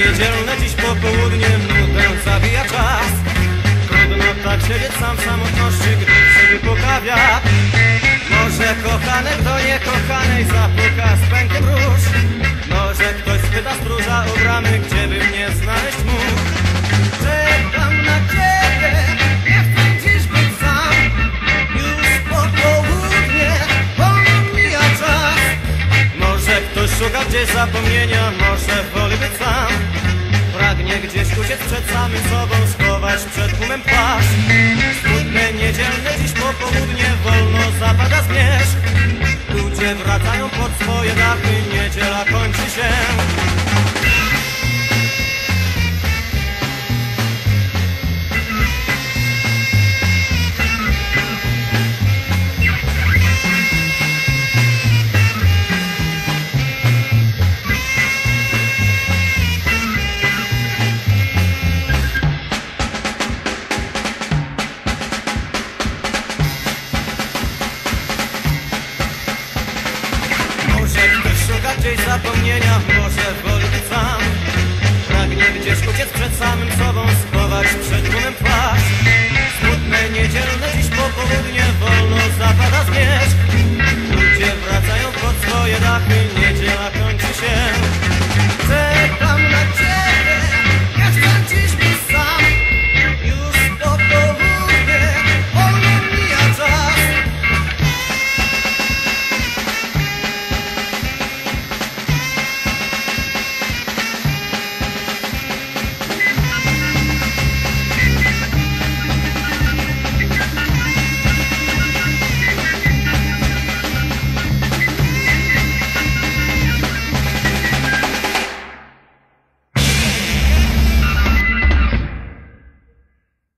niedzielne dziś popołudnie nudę zabija czas. Trudno tak siedzieć sam w samotności, gdy przypuka wiatr Może kochany do niekochanej zapuka z pękiem róż. Może ktoś spyta stróża u bramy, gdzie by mnie znaleźć mógł szuka gdzieś zapomnienia, może woli być sam. Pragnie gdzieś uciec przed samym sobą, schować przed tłumem twarz. Smutne niedzielne dziś popołudnie, wolno zapada zmierzch. Ludzie wracają pod swoje dachy, niedziela kończy się zapomnienia, może woli być